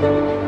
Música